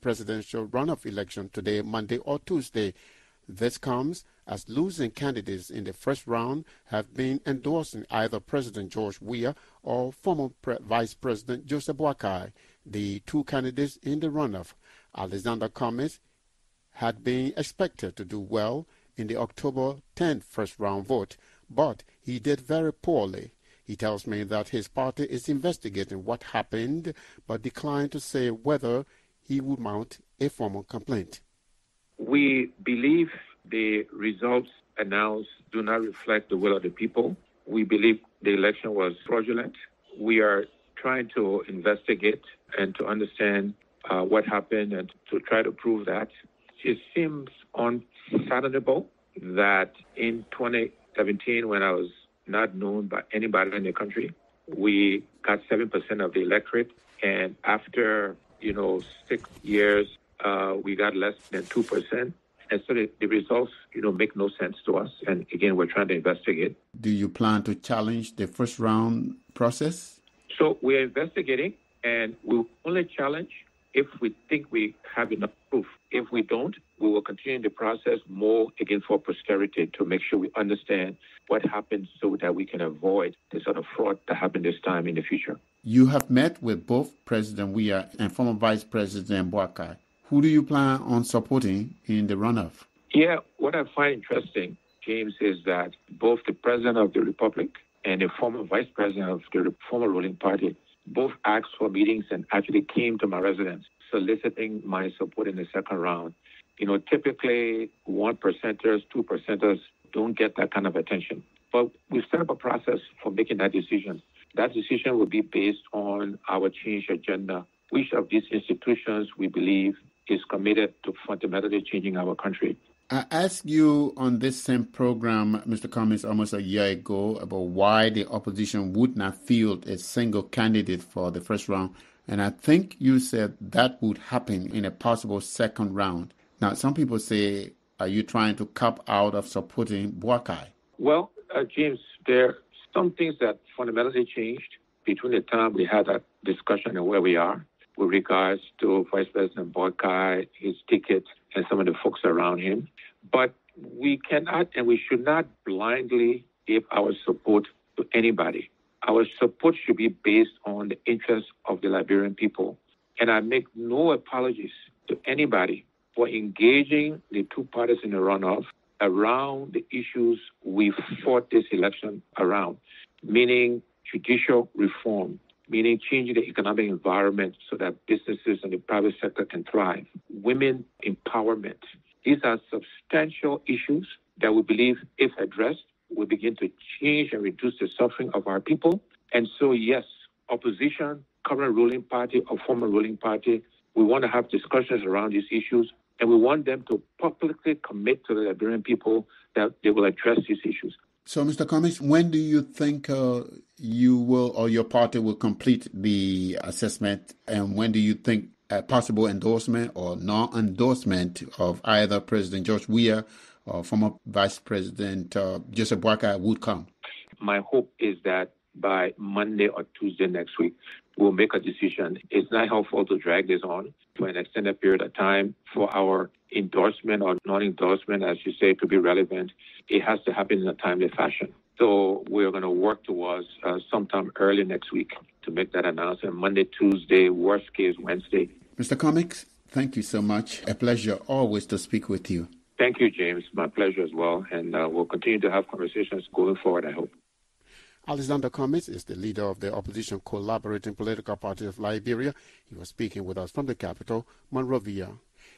presidential runoff election today, Monday or Tuesday. This comes as losing candidates in the first round have been endorsing either President George Weah or former Pre- Vice President Joseph Boakai. The two candidates in the runoff, Alexander Cummings, had been expected to do well in the October 10th first round vote, but he did very poorly. He tells me that his party is investigating what happened, but declined to say whether he would mount a formal complaint. We believe the results announced do not reflect the will of the people. We believe the election was fraudulent. We are trying to investigate and to understand uh, what happened and to try to prove that. It seems unfathomable that in 2017, when I was not known by anybody in the country, we got 7% of the electorate. And after, you know, six years, uh, we got less than 2%. And so the, the, results, you know, make no sense to us. And again, we're trying to investigate. Do you plan to challenge the first round process? So we're investigating and we'll only challenge if we think we have enough proof. If we don't, we will continue the process more again for posterity to make sure we understand what happened so that we can avoid the sort of fraud that happened this time in the future. You have met with both President Weah and former Vice President Boakai. Who do you plan on supporting in the runoff? Yeah, what I find interesting, James, is that both the President of the Republic and the former Vice President of the former ruling party both asked for meetings and actually came to my residence soliciting my support in the second round. You know, typically one percenters, two percenters don't get that kind of attention. But we've set up a process for making that decision. That decision will be based on our change agenda. Which of these institutions we believe is committed to fundamentally changing our country. I asked you on this same program, Mr. Cummings, almost a year ago about why the opposition would not field a single candidate for the first round. And I think you said that would happen in a possible second round. Now, some people say, are you trying to cap out of supporting Boakai? Well, uh, James, there some things that fundamentally changed between the time we had that discussion and where we are with regards to Vice President Boakai, his ticket, and some of the folks around him. But we cannot and we should not blindly give our support to anybody. Our support should be based on the interests of the Liberian people. And I make no apologies to anybody for engaging the two parties in the runoff around the issues we fought this election around, meaning judicial reform, meaning changing the economic environment so that businesses and the private sector can thrive, women empowerment. These are substantial issues that we believe, if addressed, will begin to change and reduce the suffering of our people. And so, yes, opposition, current ruling party, or former ruling party, we want to have discussions around these issues, and we want them to publicly commit to the Liberian people that they will address these issues. So, Mr. Cummings, when do you think uh, you will or your party will complete the assessment, and when do you think a possible endorsement or non-endorsement of either President George Weah or former Vice President uh, Joseph Boakai would come? My hope is that by Monday or Tuesday next week, we'll make a decision. It's not helpful to drag this on for an extended period of time for our endorsement or non-endorsement, as you say, to be relevant, it has to happen in a timely fashion. So we're going to work towards uh, sometime early next week to make that announcement. Monday, Tuesday, worst case Wednesday. Mr. Cummings, thank you so much. A pleasure always to speak with you. Thank you, James. My pleasure as well. And uh, we'll continue to have conversations going forward, I hope. Alexander Cummings is the leader of the opposition collaborating political party of Liberia. He was speaking with us from the capital, Monrovia.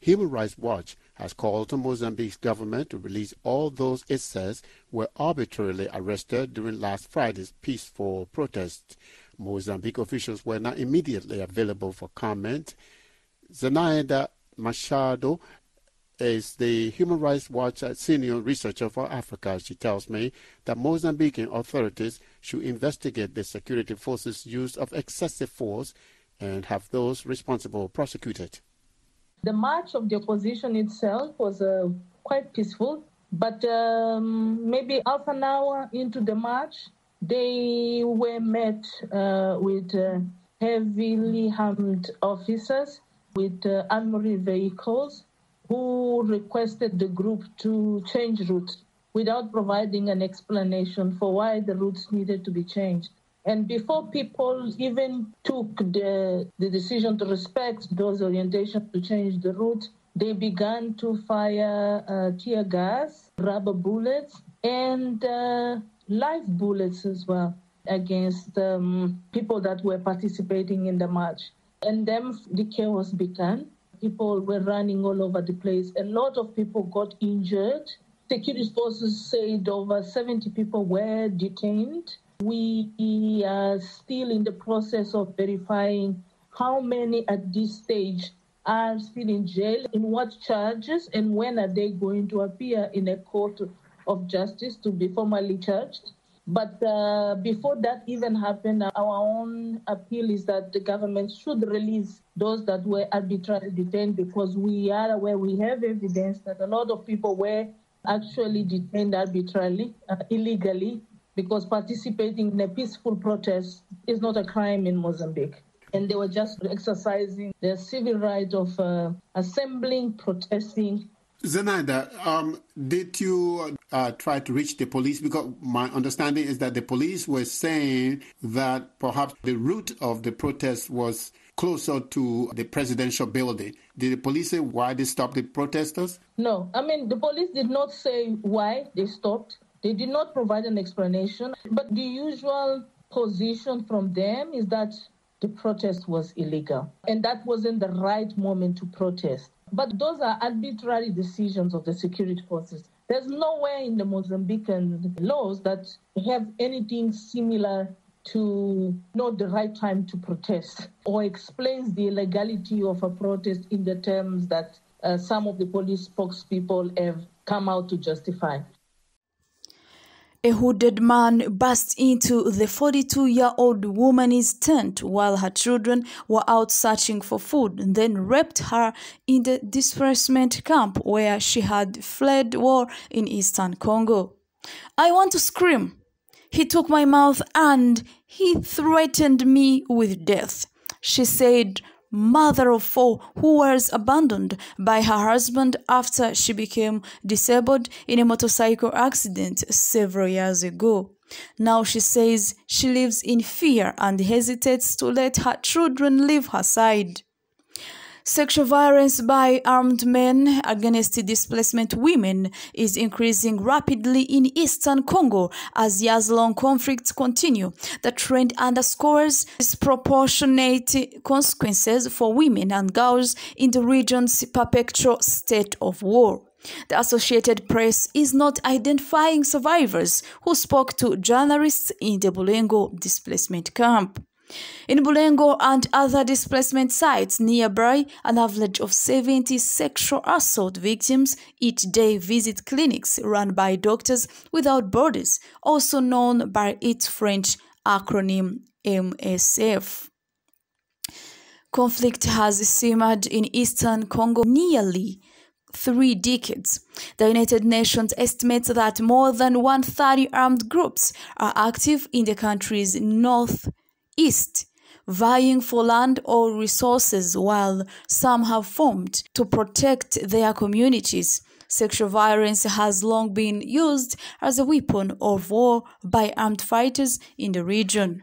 Human Rights Watch has called on Mozambique's government to release all those it says were arbitrarily arrested during last Friday's peaceful protests. Mozambique officials were not immediately available for comment. Zenaida Machado is the Human Rights Watch senior researcher for Africa. She tells me that Mozambican authorities should investigate the security forces' use of excessive force and have those responsible prosecuted. The march of the opposition itself was uh, quite peaceful, but um, maybe half an hour into the march, they were met uh, with uh, heavily armed officers with uh, armored vehicles who requested the group to change route without providing an explanation for why the routes needed to be changed. And before people even took the, the decision to respect those orientations to change the route, they began to fire uh, tear gas, rubber bullets, and uh, live bullets as well against um, people that were participating in the march. And then the chaos began. People were running all over the place. A lot of people got injured. Security forces said over 70 people were detained. We are still in the process of verifying how many at this stage are still in jail, in what charges, and when are they going to appear in a court of justice to be formally charged. But uh, before that even happened, our own appeal is that the government should release those that were arbitrarily detained because we are aware, we have evidence that a lot of people were actually detained arbitrarily, uh, illegally, because participating in a peaceful protest is not a crime in Mozambique. And they were just exercising their civil right of uh, assembling, protesting. Zenaida, um, did you uh, try to reach the police? Because my understanding is that the police were saying that perhaps the root of the protest was closer to the presidential building. Did the police say why they stopped the protesters? No, I mean, the police did not say why they stopped. They did not provide an explanation, but the usual position from them is that the protest was illegal and that wasn't the right moment to protest. But those are arbitrary decisions of the security forces. There's nowhere in the Mozambican laws that have anything similar to know the right time to protest or explains the illegality of a protest in the terms that uh, some of the police spokespeople have come out to justify a hooded man burst into the 42 year old woman's tent while her children were out searching for food, and then raped her in the displacement camp where she had fled war in eastern Congo. I want to scream. He took my mouth and he threatened me with death, she said mother of four who was abandoned by her husband after she became disabled in a motorcycle accident several years ago. Now she says she lives in fear and hesitates to let her children leave her side. Sexual violence by armed men against displacement women is increasing rapidly in eastern Congo as years-long conflicts continue. The trend underscores disproportionate consequences for women and girls in the region's perpetual state of war. The Associated Press is not identifying survivors who spoke to journalists in the Bulengo displacement camp. In Bulengo and other displacement sites nearby, an average of 70 sexual assault victims each day visit clinics run by Doctors Without Borders, also known by its French acronym MSF. Conflict has simmered in eastern Congo nearly three decades. The United Nations estimates that more than 130 armed groups are active in the country's north east, vying for land or resources while some have formed to protect their communities. Sexual violence has long been used as a weapon of war by armed fighters in the region.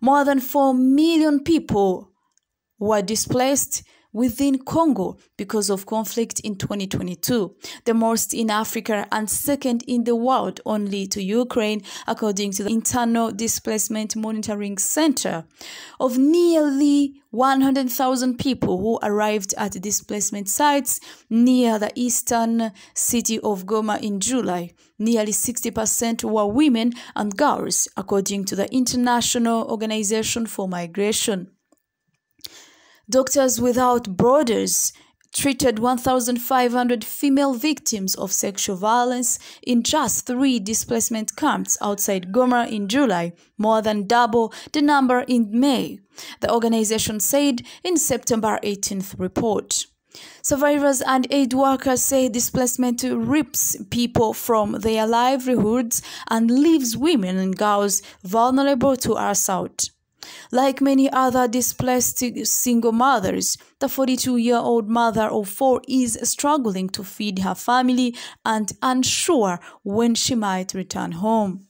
More than 4 million people were displaced within Congo because of conflict in 2022, the most in Africa and second in the world only to Ukraine, according to the Internal Displacement Monitoring Center. Of nearly 100,000 people who arrived at displacement sites near the eastern city of Goma in July. Nearly 60% were women and girls, according to the International Organization for Migration. Doctors Without Borders treated 1,500 female victims of sexual violence in just three displacement camps outside Goma in July, more than double the number in May, the organization said in September 18th report. Survivors and aid workers say displacement rips people from their livelihoods and leaves women and girls vulnerable to assault. Like many other displaced single mothers, the 42 year old mother of four is struggling to feed her family and unsure when she might return home.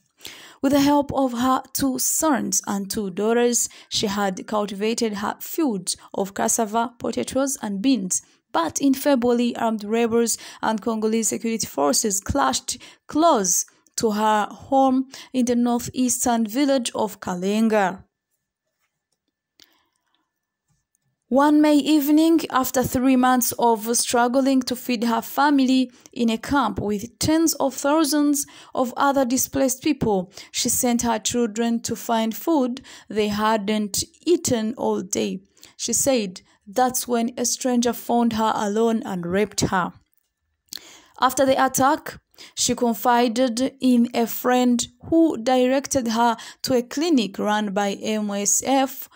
With the help of her two sons and two daughters, she had cultivated her fields of cassava, potatoes, and beans. But in February, armed rebels and Congolese security forces clashed close to her home in the northeastern village of Kalenga. One May evening, after three months of struggling to feed her family in a camp with tens of thousands of other displaced people, she sent her children to find food they hadn't eaten all day. She said that's when a stranger found her alone and raped her. After the attack, she confided in a friend who directed her to a clinic run by MSF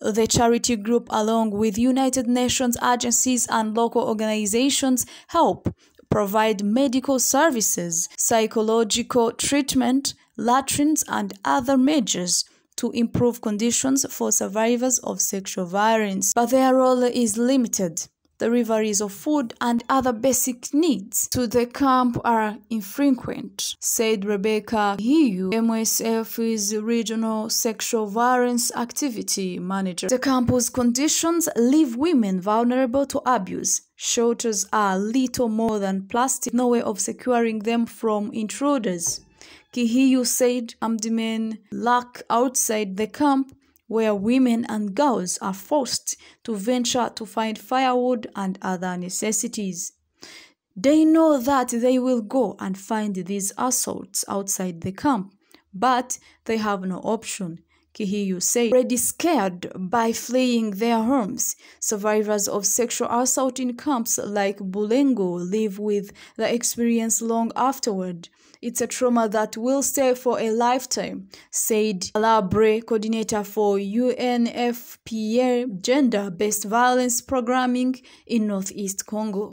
the charity group, along with United Nations agencies and local organizations, help provide medical services, psychological treatment, latrines, and other measures to improve conditions for survivors of sexual violence. But their role is limited the deliveries of food and other basic needs to the camp are infrequent, said Rebecca Hiu, MSF's regional sexual violence activity manager. The campus conditions leave women vulnerable to abuse. Shelters are little more than plastic, no way of securing them from intruders. Kihiu said men lack outside the camp where women and girls are forced to venture to find firewood and other necessities. They know that they will go and find these assaults outside the camp, but they have no option. Kihiu said, already scared by fleeing their homes. Survivors of sexual assault in camps like Bulengo live with the experience long afterward. It's a trauma that will stay for a lifetime, said Alabre, coordinator for UNFPA gender based violence programming in Northeast Congo.